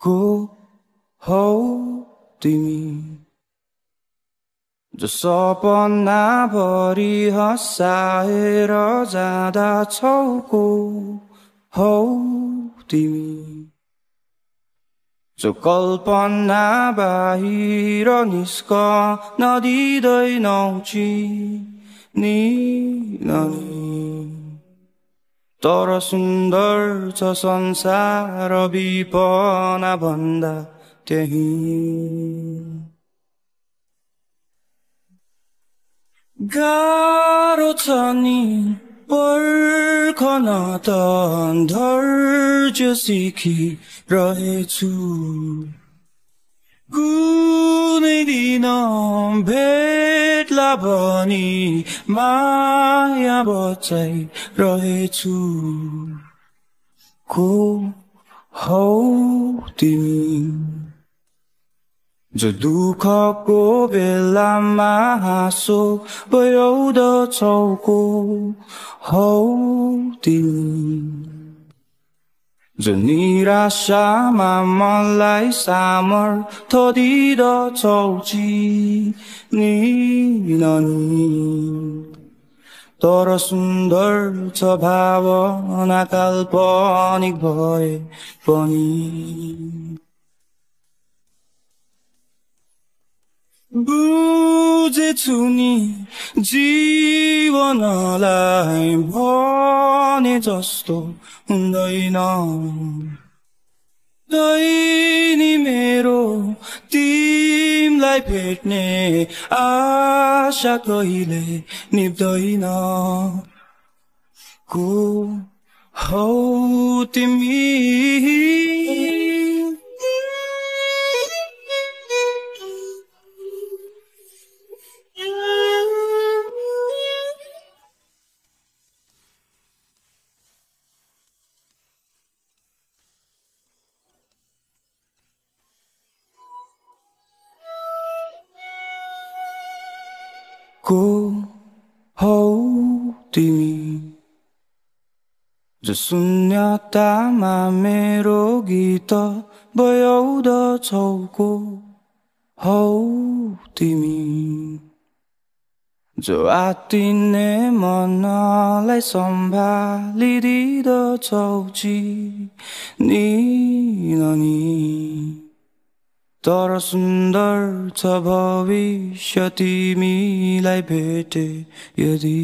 को हौ तिमी जो सपनाभरि हँसाएर जाँदा छौको हौ तिमी जो कल्पना बाहिर निस्क नदिँदैनौ नि तर सुन्दर छ संसार विपना भन्दा त्यही। गाह्रो छ नि पर्खन त धैर्य सिकिरहेछु कुनै दिन भेटला भनी माया बचाइ रहेछु को हौ तिमी जो दुःखको बेलामा हाँसो भयाउँदछौ को हौ तिमी जो निराशामा मलाई दिँदछौ नि तर सुन्दर छ भावना काल्पनिक भए पनि बुझेछु नि जीवनलाई भने जस्तो हुँदैन दैनी मेरो तिमलाई भेट्ने आशा कहिले निप्दैन को हौ तिमी को हौ तिमी जो शून्यतामा मेरो गीत बयाउँदछौ को हौ तिमी जो आतिने मनलाई सम्हालिदिँदछौ नि तर सुन्दर छ भविष्य तिमीलाई भेटे यदि